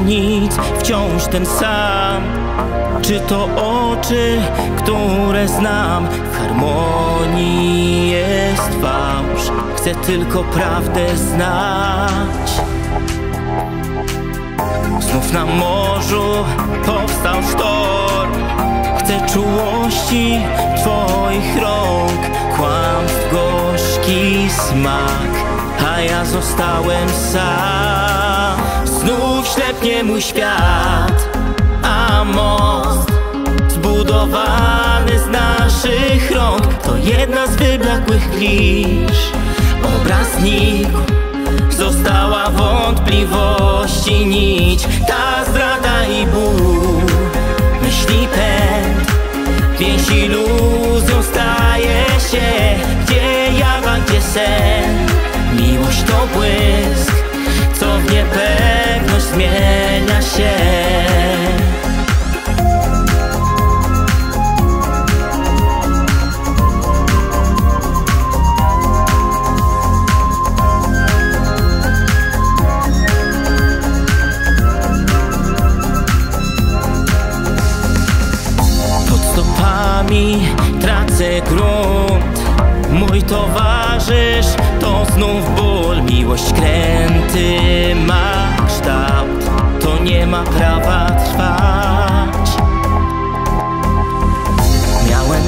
źrenic wciąż ten sam. Czy to oczy, które znam W harmonii jest fałsz? Chcę tylko prawdę znać. Znów na morzu powstał sztorm. Chcę czułości Twoich rąk Kłamstw gorzki smak A ja zostałem sam Ślepnie mój świat A most Zbudowany z naszych rąk To jedna z wyblakłych klisz. Obraz znikł Została wątpliwości nić. Ta zdrada i ból Myśli pęd. Więź iluzją staje się Gdzie jawa, gdzie sen. Miłość to błysk Mój towarzysz to znów ból. Miłość kręty ma kształt. To nie ma prawa trwać. Miałem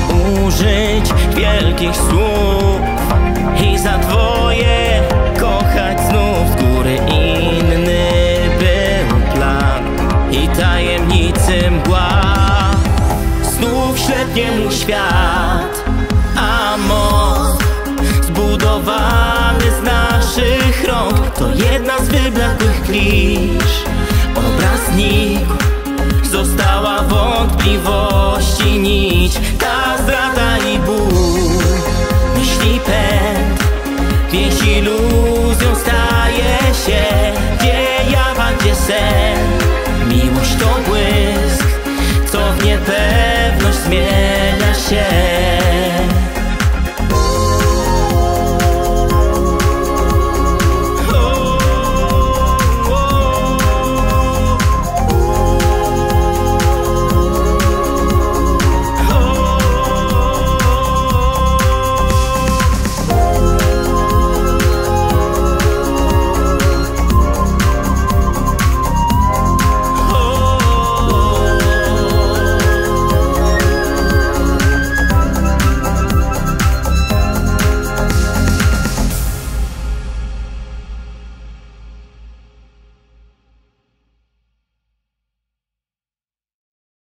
użyć wielkich słów I za dwoje kochać znów. Z góry inny był plan I tajemnicy mgła. Znów ślepnie mój świat zbudowany z naszych rąk To jedna z wyblakłych klisz. Obraz znikł Została wątpliwości nić. Ta zdrada i ból Myśli pęd. Więź iluzją staje się Gdzie jawa, gdzie sen. Miłość to błysk Co w niepewność zmienia się